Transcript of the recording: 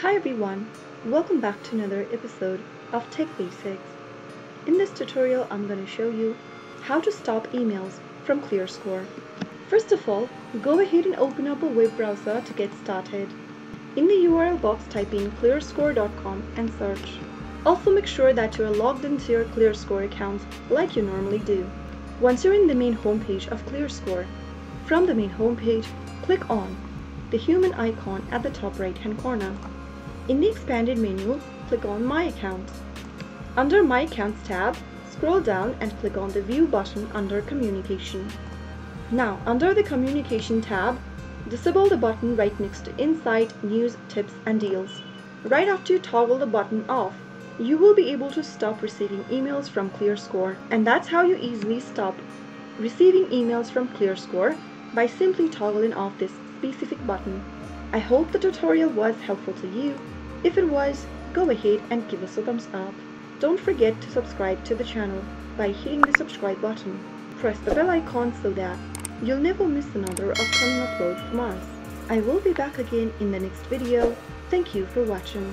Hi everyone, welcome back to another episode of Tech Basics. In this tutorial I'm going to show you how to stop emails from ClearScore. First of all, go ahead and open up a web browser to get started. In the URL box type in clearscore.com and search. Also make sure that you are logged into your ClearScore account like you normally do. Once you're in the main homepage of ClearScore, from the main homepage, click on the human icon at the top right hand corner. In the expanded menu, click on My Account. Under My Accounts tab, scroll down and click on the View button under Communication. Now, under the Communication tab, disable the button right next to Insight, News, Tips and Deals. Right after you toggle the button off, you will be able to stop receiving emails from ClearScore. And that's how you easily stop receiving emails from ClearScore by simply toggling off this specific button. I hope the tutorial was helpful to you. If it was, go ahead and give us a thumbs up. Don't forget to subscribe to the channel by hitting the subscribe button. Press the bell icon so that you'll never miss another upcoming upload from us. I will be back again in the next video. Thank you for watching.